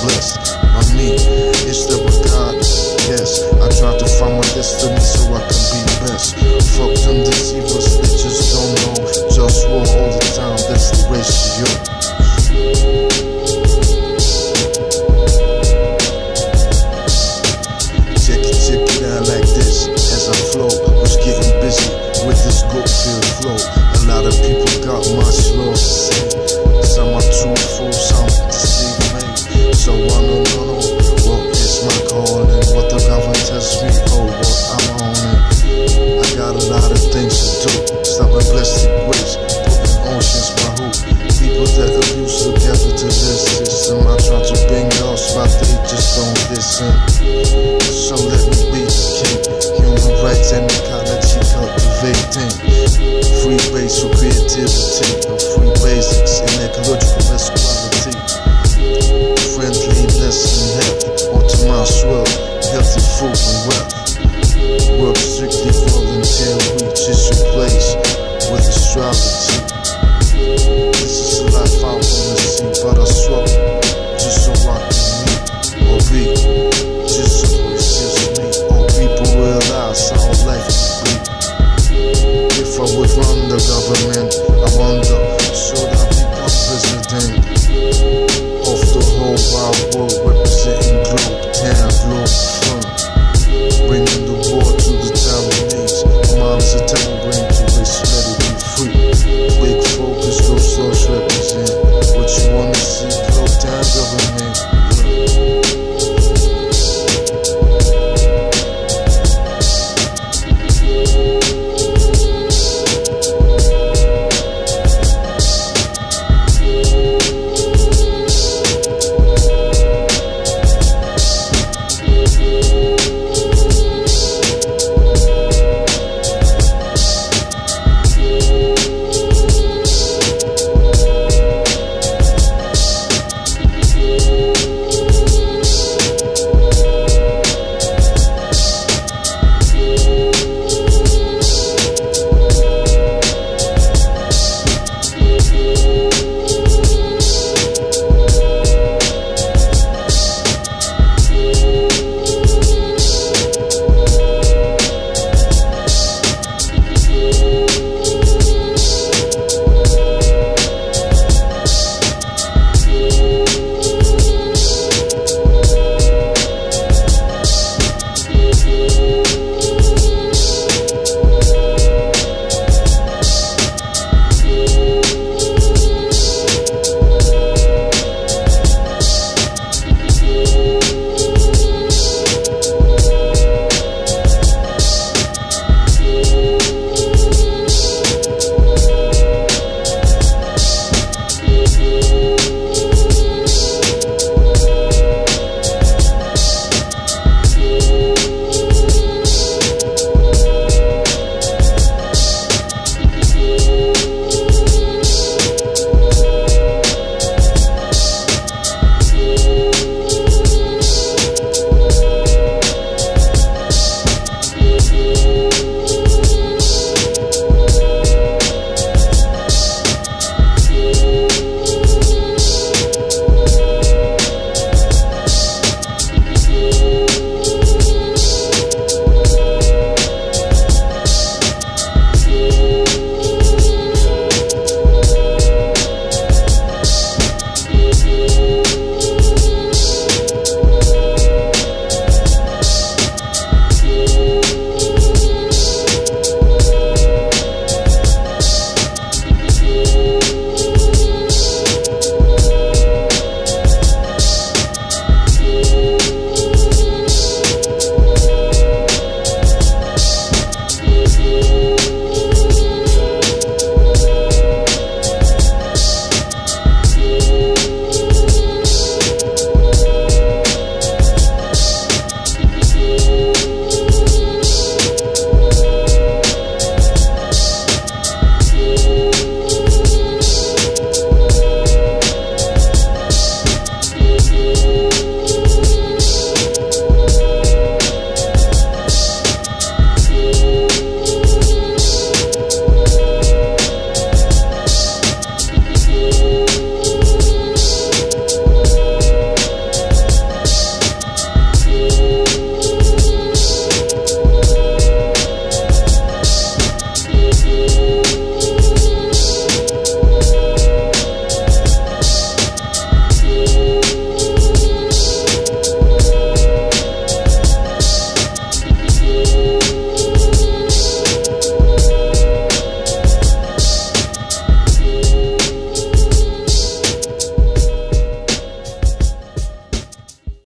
blessed. My me it's the regard. Yes, I try to find my destiny so I can be best. Fuck them deceivers, they just don't know. Just war all the time, that's the way she is. Check it, check it out like this. As I flow, I was getting busy with this good feel flow. A lot of people got my slow. Some are truthful, some If I was run the government, I wonder